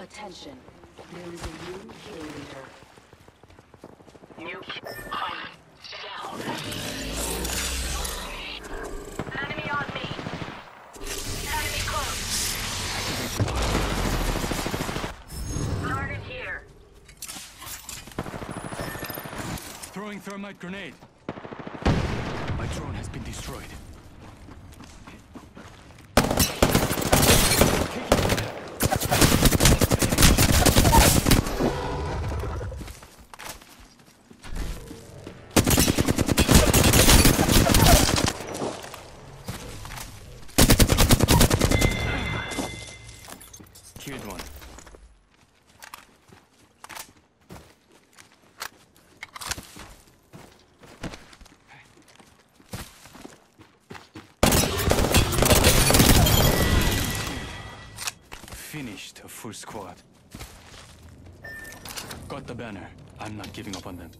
Attention. There is a new kill leader. New ki- I'm down. Enemy on me. Enemy close. Target here. Throwing thermite grenade. My drone has been destroyed. Killed one. Finished a full squad. Got the banner. I'm not giving up on them.